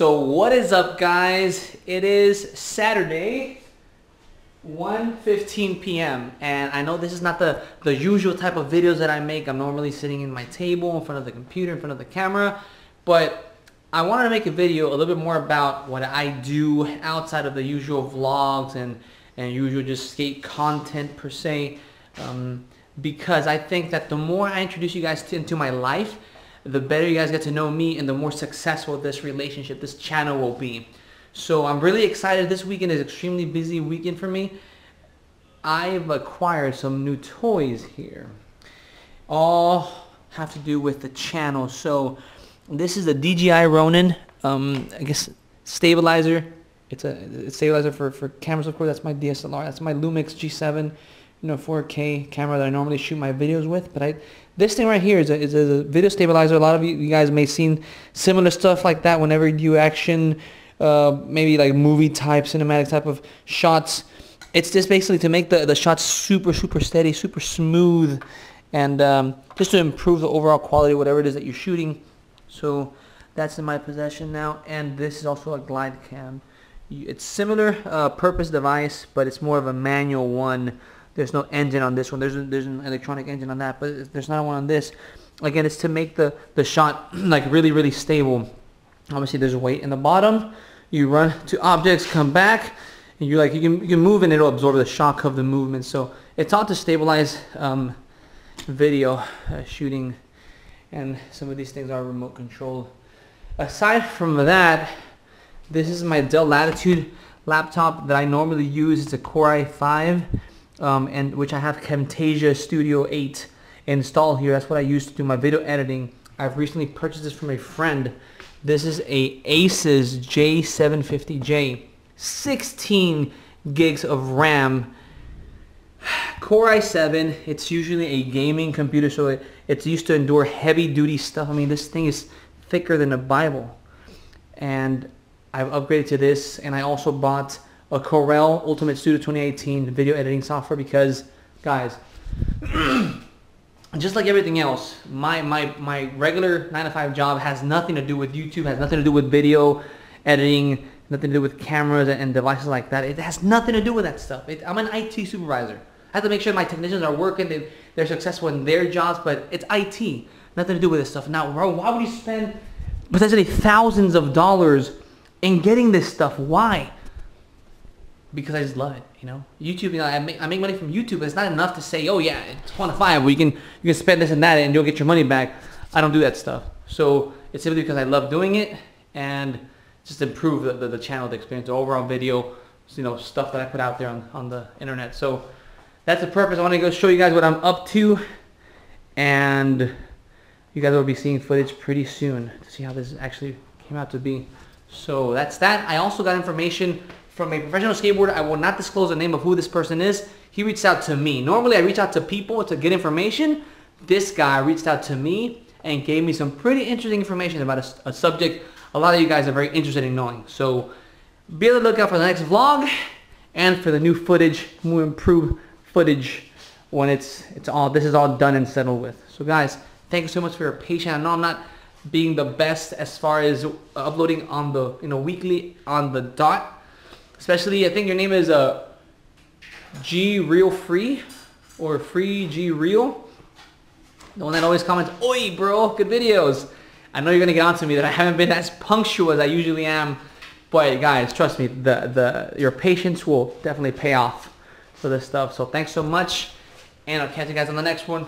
So what is up guys? It is Saturday, 1.15 p.m. And I know this is not the, the usual type of videos that I make. I'm normally sitting in my table in front of the computer, in front of the camera. But I wanted to make a video a little bit more about what I do outside of the usual vlogs and, and usual just skate content per se. Um, because I think that the more I introduce you guys to, into my life, the better you guys get to know me and the more successful this relationship, this channel will be. So I'm really excited. This weekend is extremely busy weekend for me. I've acquired some new toys here. All have to do with the channel. So this is a DJI Ronin, um, I guess stabilizer. It's a, a stabilizer for, for cameras, of course. That's my DSLR. That's my Lumix G7 you know 4K camera that I normally shoot my videos with. But I this thing right here is a, is a video stabilizer. A lot of you, you guys may have seen similar stuff like that whenever you do action, uh, maybe like movie type, cinematic type of shots. It's just basically to make the, the shots super, super steady, super smooth, and um, just to improve the overall quality, whatever it is that you're shooting. So that's in my possession now, and this is also a glide cam. It's similar uh, purpose device, but it's more of a manual one. There's no engine on this one. There's, a, there's an electronic engine on that, but there's not one on this. Again, it's to make the, the shot like really, really stable. Obviously, there's weight in the bottom. You run to objects, come back, and you like you can you can move and it'll absorb the shock of the movement. So it's taught to stabilize um, video uh, shooting, and some of these things are remote controlled. Aside from that, this is my Dell Latitude laptop that I normally use. It's a Core i5 um, and which I have Camtasia Studio 8 installed here. That's what I use to do my video editing. I've recently purchased this from a friend. This is a Asus G750J, 16 gigs of RAM, Core i7. It's usually a gaming computer, so it, it's used to endure heavy duty stuff. I mean, this thing is thicker than a Bible. And I've upgraded to this, and I also bought a Corel Ultimate Studio 2018 video editing software because, guys, just like everything else, my, my, my regular 9 to 5 job has nothing to do with YouTube, has nothing to do with video editing, nothing to do with cameras and devices like that. It has nothing to do with that stuff. It, I'm an IT supervisor. I have to make sure my technicians are working, they, they're successful in their jobs, but it's IT. Nothing to do with this stuff. Now, why would you spend potentially thousands of dollars in getting this stuff? Why? Because I just love it. You know, YouTube. You know, I make I make money from YouTube. But it's not enough to say, oh yeah, it's quantifiable. You can you can spend this and that, and you'll get your money back. I don't do that stuff. So it's simply because I love doing it and just improve the, the, the channel, the experience, the overall video, you know, stuff that I put out there on, on the internet. So that's the purpose. I want to go show you guys what I'm up to, and you guys will be seeing footage pretty soon to see how this actually came out to be. So that's that. I also got information from a professional skateboarder. I will not disclose the name of who this person is. He reached out to me. Normally I reach out to people to get information. This guy reached out to me and gave me some pretty interesting information about a, a subject a lot of you guys are very interested in knowing. So be on the lookout for the next vlog and for the new footage, more improved footage when it's it's all this is all done and settled with. So guys, thank you so much for your patience. I know I'm not being the best as far as uploading on the you know weekly on the dot Especially, I think your name is uh, G Real Free or Free G Real. The one that always comments, Oi, bro, good videos. I know you're gonna get on to me that I haven't been as punctual as I usually am, but guys, trust me, the the your patience will definitely pay off for this stuff. So thanks so much, and I'll catch you guys on the next one.